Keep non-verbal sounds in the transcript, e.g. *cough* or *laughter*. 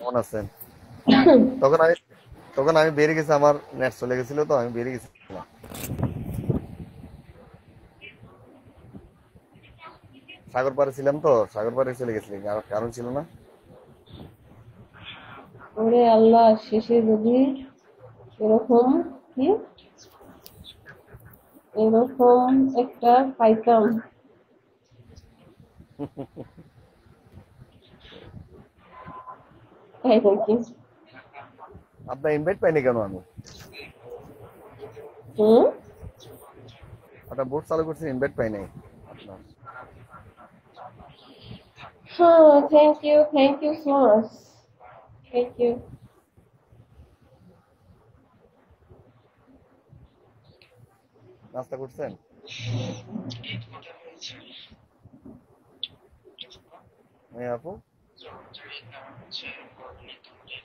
কেমন আছেন? *coughs* তখন আমি তখন আমি বেরিয়ে গেছি আমার নেট চলে গেছিল তো আমি বেরিয়ে গেছিলাম সাগর পাড়ে ছিলাম তো সাগর পাড়ে চলে গেছিলি কারণ ছিল না। ওরে আল্লাহ শেষে যদি এরকম কি? এরকম একটা পাইতাম। *laughs* তাই নাকি আপনার ইনভাইট পাইনি কেন আমি? হুম? আপনার বোট চালু করছেন ইনভাইট পাই নাই। আপনার হ্যাঁ thank you thank you so much thank you নাস্তা করছেন? 钱也